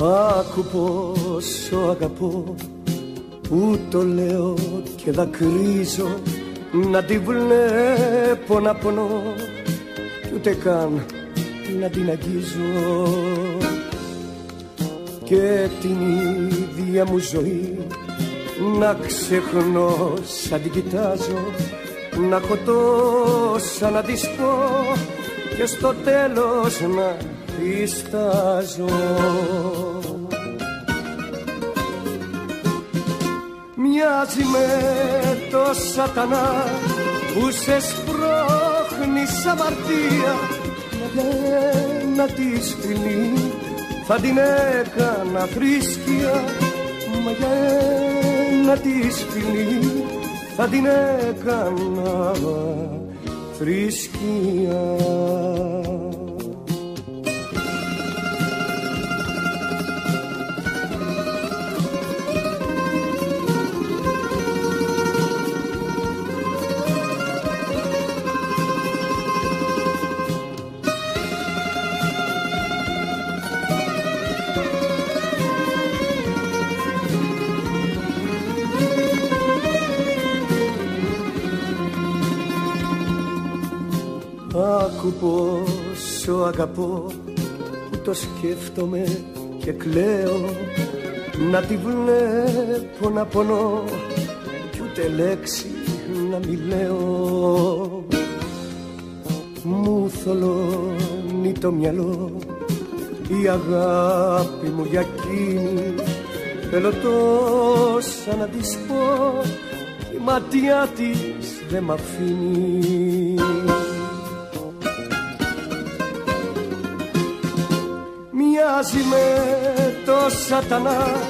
Άκου πόσο αγαπώ. Που το λέω και δακρύζω. Να τη βλέπω να πονώ. Κι ούτε καν να την αγγίζω. Και την ίδια μου ζωή να ξεχνώ σαν την κοιτάζω. Να έχω τόσα να της πω. Και στο τέλος να διστάζω Μοιάζει με το σατανά που σε σπρώχνει σαν μαρτία. Να της φιλή θα την έκανα θρήσκεια μα για ένα της φιλή θα την έκανα θρησκεία. Άκου πόσο αγαπώ που το σκέφτομαι και κλαίω. Να τη βλέπω να πονώ κι ούτε λέξη να μιλέω μου θολώνει το μυαλό η αγάπη μου για εκείνη. Θέλω τόσα να της πω η ματιά της δεν μ' αφήνει μοιάζει με το σατανά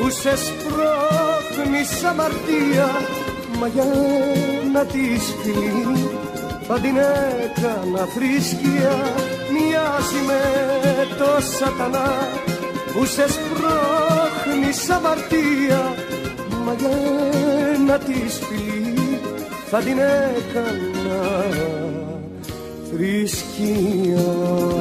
που σε σπρώχνει σαν μαρτία. Μα για να της φιλεί θα την έκανα θρησκεία. Μοιάζει με το σατανά που σε σπρώχνει σαν μαρτία. Μα για να της φιλεί θα την έκανα θρησκεία